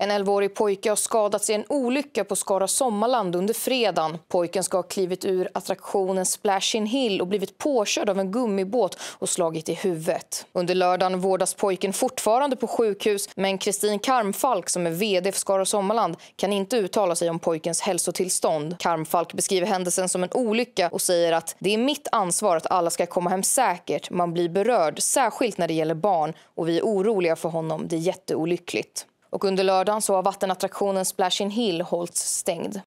En 11-årig pojke har skadats i en olycka på Skara Sommarland under fredagen. Pojken ska ha klivit ur attraktionen Splashin Hill och blivit påkörd av en gummibåt och slagit i huvudet. Under lördagen vårdas pojken fortfarande på sjukhus men Kristin Karmfalk som är vd för Skara Sommarland kan inte uttala sig om pojkens hälsotillstånd. Karmfalk beskriver händelsen som en olycka och säger att det är mitt ansvar att alla ska komma hem säkert. Man blir berörd, särskilt när det gäller barn och vi är oroliga för honom. Det är jätteolyckligt. Och under lördagen så har vattenattraktionen Splash in Hill hållits stängd.